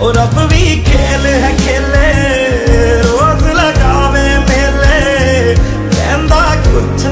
ਉਹ ਰੱਬ ਵੀ ਖੇਲ ਹੈ ਖੇਲੇ। ਰੋਜ਼ ਲਗਾਵੇ ਮੇਲੇ। ਕਹਿੰਦਾ ਕੁਛ